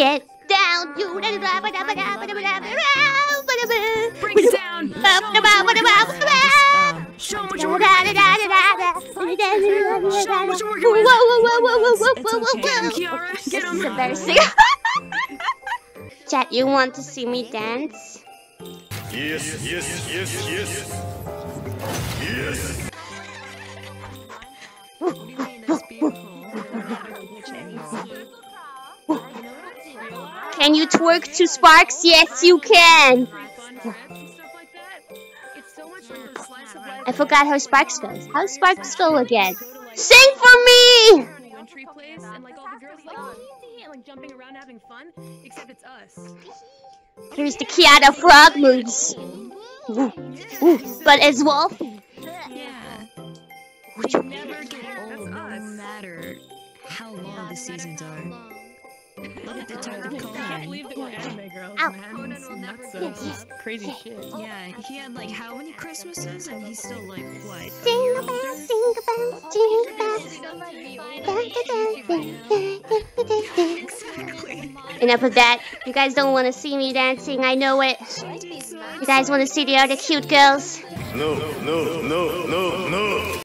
get down. Break it down. Show what you're Get him. embarrassing. Chat, you want to see me dance? Yes, yes, yes, yes. Yes. Can you twerk to Sparks? Yes, you can. I forgot how Sparks goes. How's Sparks go again? Sing for me! Here's the Kiara frog moves. But as Wolfie. Yeah. never get old, no matter how long the seasons are. Look at Detective Conan. I can't believe that we're anime girls, Ow. man. Conan will never That's crazy shit. Yeah, he had like how many Christmases and he's still like what? Jingle bells, jingle bells, jingle bells. exactly. Enough of that. You guys don't want to see me dancing, I know it. You guys want to see the other cute girls? No, no, no, no, no.